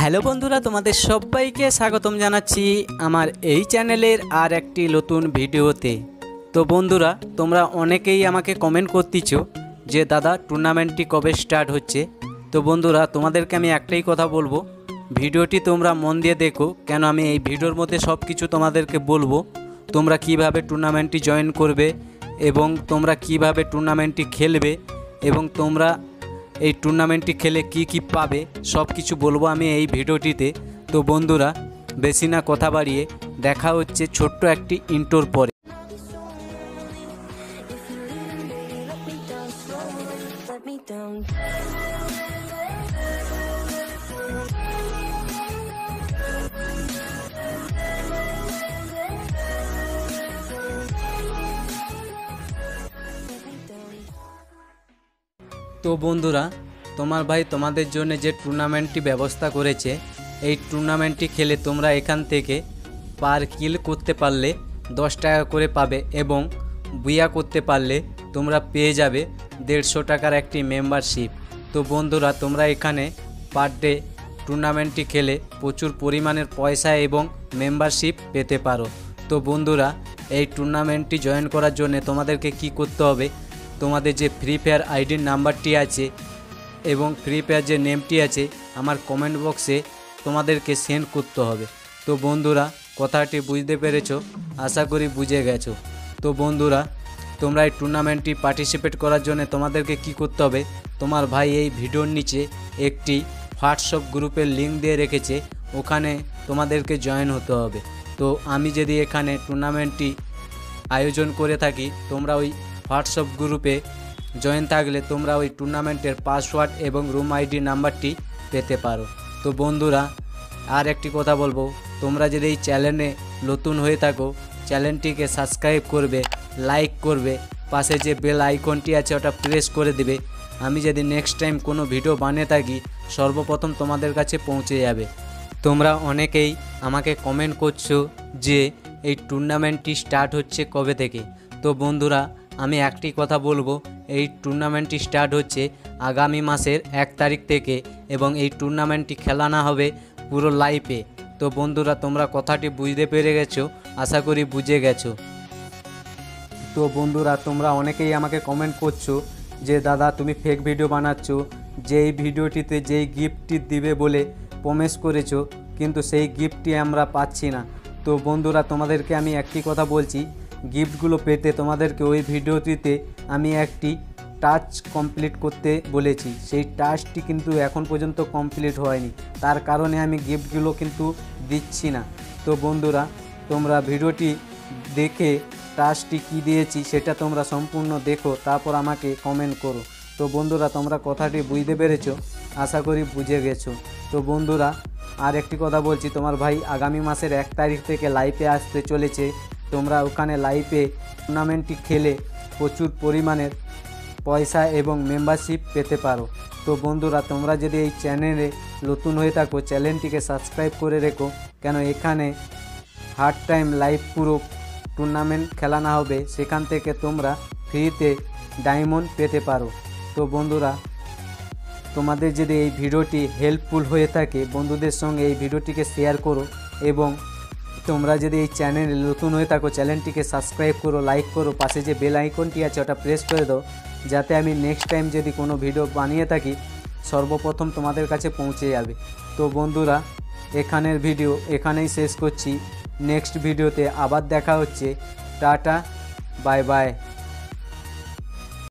Hello বন্ধুরা, তোমাদের সবাইকে স্বাগতম জানাচ্ছি আমার এই চ্যানেলের আর একটি নতুন ভিডিওতে। তো বন্ধুরা, তোমরা অনেকেই আমাকে কমেন্ট করতেছ যে, দাদা টুর্নামেন্টটি কবে স্টার্ট হচ্ছে? তো বন্ধুরা, তোমাদেরকে আমি একটাই কথা বলব, ভিডিওটি তোমরা মন দিয়ে দেখো, কেন আমি এই ভিডিওর মধ্যে সব কিছু তোমাদেরকে বলব, তোমরা কীভাবে টুর্নামেন্টটি জয়েন করবে এবং তোমরা কীভাবে টুর্নামেন্টটি খেলবে এবং তোমরা এই টুর্নামেন্টটি খেলে কি কি পাবে, সব কিছু বলব আমি এই ভিডিওটিতে তো বন্ধুরা, বেশি না কথা বাড়িয়ে দেখা হচ্ছে ছোট্ট একটি ইন্টোর পরে down. তো বন্ধুরা, তোমার ভাই তোমাদের জন্য যে টুর্নামেন্টটি ব্যবস্থা করেছে, এই টুর্নামেন্টটি খেলে তোমরা এখান থেকে পার কিল করতে পারলে দশ টাকা করে পাবে এবং বুয়া করতে পারলে তোমরা পেয়ে যাবে দেড়শো টাকার একটি মেম্বারশিপ তো বন্ধুরা, তোমরা এখানে পার ডে টুর্নামেন্টটি খেলে প্রচুর পরিমাণের পয়সা এবং মেম্বারশিপ পেতে পারো। তো বন্ধুরা, এই টুর্নামেন্টটি জয়েন করার জন্য তোমাদেরকে কি করতে হবে? তোমাদের যে ফ্রি ফায়ার আইডির নাম্বারটি আছে এবং ফ্রি ফায়ার যে নেমটি আছে, আমার কমেন্ট বক্সে তোমাদেরকে সেন্ড করতে হবে। তো বন্ধুরা, কথাটি বুঝতে পেরেছ? আশা করি বুঝে গেছো। তো বন্ধুরা, তোমরা এই টুর্নামেন্টটি পার্টিসিপেট করার জন্য তোমাদেরকে কি করতে হবে? তোমার ভাই এই ভিডিওর নিচে একটি হোয়াটসঅ্যাপ গ্রুপের লিঙ্ক দিয়ে রেখেছে, ওখানে তোমাদেরকে জয়েন হতে হবে। তো আমি যদি এখানে টুর্নামেন্টটি আয়োজন করে থাকি, তোমরা ওই হোয়াটসঅ্যাপ গ্রুপে জয়েন থাকলে তোমরা ওই টুর্নামেন্টের পাসওয়ার্ড এবং রুম আইডি নাম্বারটি পেতে পারো। তো বন্ধুরা, আর একটি কথা বলব, তোমরা যদি এই চ্যানেলে নতুন হয়ে থাকো, চ্যানেলটিকে সাবস্ক্রাইব করবে, লাইক করবে, পাশে যে বেল আইকনটি আছে ওটা প্রেস করে দেবে। আমি যদি নেক্সট টাইম কোনো ভিডিও বানিয়ে থাকি, সর্বপ্রথম তোমাদের কাছে পৌঁছে যাবে। তোমরা অনেকেই আমাকে কমেন্ট করছ যে এই টুর্নামেন্টটি স্টার্ট হচ্ছে কবে থেকে? তো বন্ধুরা আমি একটি কথা বলব, এই টুর্নামেন্টটি স্টার্ট হচ্ছে আগামী মাসের এক তারিখ থেকে এবং এই টুর্নামেন্টটি খেলানো হবে পুরো লাইফে। তো বন্ধুরা, তোমরা কথাটি বুঝতে পেরে গেছো, আশা করি বুঝে গেছো। তো বন্ধুরা, তোমরা অনেকেই আমাকে কমেন্ট করছ যে, দাদা, তুমি ফেক ভিডিও বানাচ্ছ। যেই ভিডিওটিতে যেই গিফটটি দিবে বলে প্রমিস করেছ, কিন্তু সেই গিফটটি আমরা পাচ্ছি না। তো বন্ধুরা, তোমাদেরকে আমি একটি কথা বলছি গিফটগুলো পেতে তোমাদেরকে ওই ভিডিওটিতে আমি একটি টাচ কমপ্লিট করতে বলেছি। সেই টাচটি কিন্তু এখন পর্যন্ত কমপ্লিট হয়নি। তার কারণে আমি গিফটগুলো কিন্তু দিচ্ছি না। তো বন্ধুরা, তোমরা ভিডিওটি দেখে টাচটি কী দিয়েছি সেটা তোমরা সম্পূর্ণ দেখো, তারপর আমাকে কমেন্ট করো। তো বন্ধুরা, তোমরা কথাটি বুঝতে পেরেছ? আশা করি বুঝে গেছো। তো বন্ধুরা আর একটি কথা বলছি, তোমার ভাই আগামী মাসের এক তারিখ থেকে লাইভে আসতে চলেছে। তোমরা ওখানে লাইভে টুর্নামেন্টটি খেলে প্রচুর পরিমাণের পয়সা এবং মেম্বারশিপ পেতে পারো। তো বন্ধুরা, তোমরা যদি এই চ্যানেলে নতুন হয়ে থাকো চ্যানেলটিকে সাবস্ক্রাইব করে রেখো, কেন এখানে হার্ড টাইম লাইভ পুরো টুর্নামেন্ট খেলানো হবে, সেখান থেকে তোমরা ফ্রিতে ডায়মন্ড পেতে পারো। তো বন্ধুরা, তোমাদের যদি এই ভিডিওটি হেল্পফুল হয়ে থাকে, বন্ধুদের সঙ্গে এই ভিডিওটিকে শেয়ার করো এবং তোমরা যদি এই চ্যানেলে নতুন হয়ে থাকো, চ্যানেলটিকে সাবস্ক্রাইব করো লাইক করো, পাশে যে বেল আইকনটি আছে, ওটা প্রেস করে দাও, যাতে আমি নেক্সট টাইম যদি কোনো ভিডিও বানিয়ে থাকি, সর্বপ্রথম তোমাদের কাছে পৌঁছে যাবে। তো বন্ধুরা, এখানের ভিডিও এখানেই শেষ করছি। নেক্সট ভিডিওতে আবার দেখা হচ্ছে। Tata bye bye